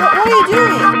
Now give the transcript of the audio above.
What, what are you doing?